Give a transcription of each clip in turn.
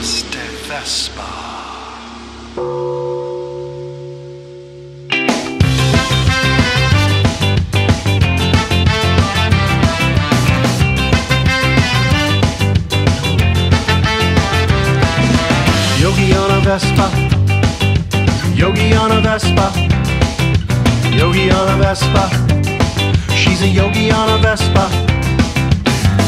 Namaste Vespa. Yogi on a Vespa. Yogi on a Vespa. Yogi on a Vespa. She's a yogi on a Vespa.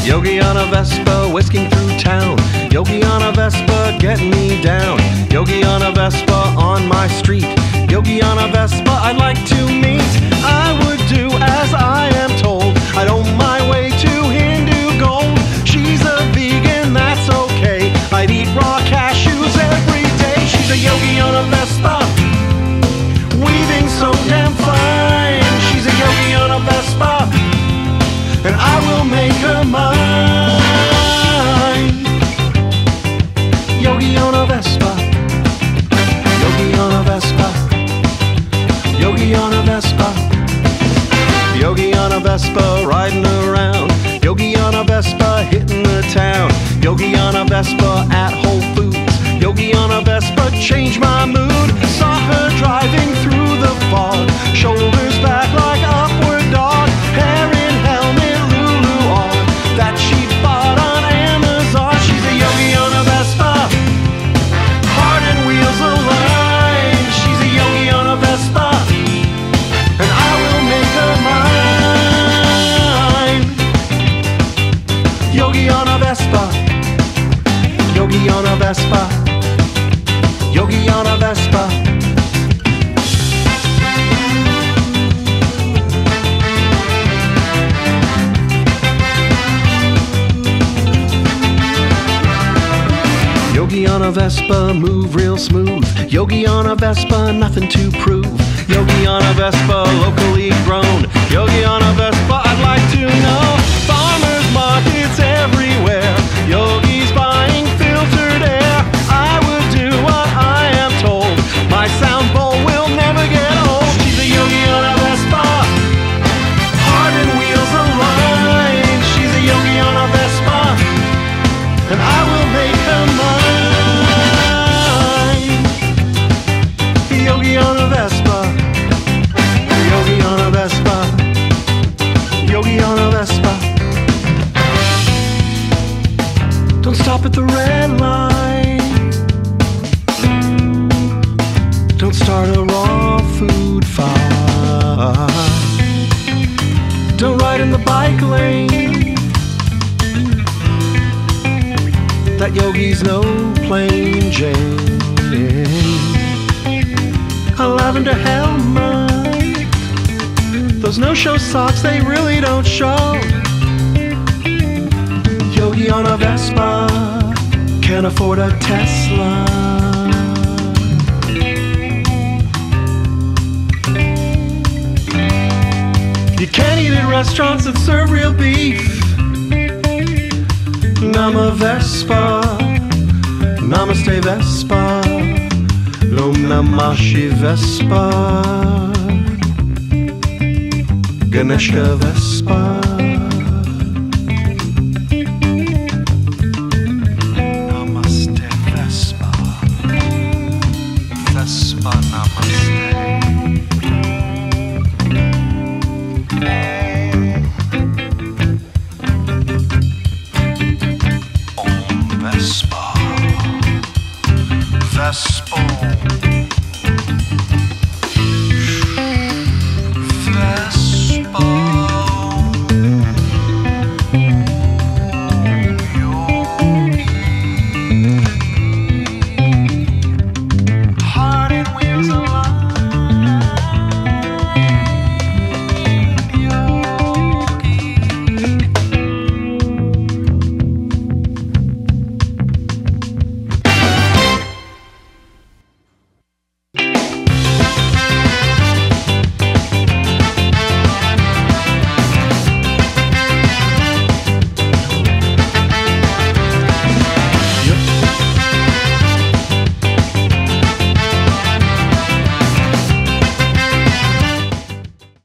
Yogi on a Vespa, whisking through town. Yogi on a Vespa, getting me down. Yogi on a Vespa on my street. Yogi on a Vespa, I'd like to Vespa riding around. Yogi on a Vespa hitting the town. Yogi on a Vespa at Whole Foods. Yogi on a Vespa changed my mood. Saw her driving through the fog. On a Vespa, move real smooth. Yogi on a Vespa, nothing to prove. Yogi on a Vespa, locally Don't stop at the red light. Don't start a raw food fight. Don't ride in the bike lane that yogi's no plain Jane. A lavender helmet. Those no-show socks, they really don't show. Yogi on a Vespa can't afford a Tesla. You can't eat at restaurants that serve real beef. Nama Vespa, Namaste Vespa, Om Namah Shiv Vespa, Ganeshka Vespa. Vespa Namaste. Om Vespa. Vespa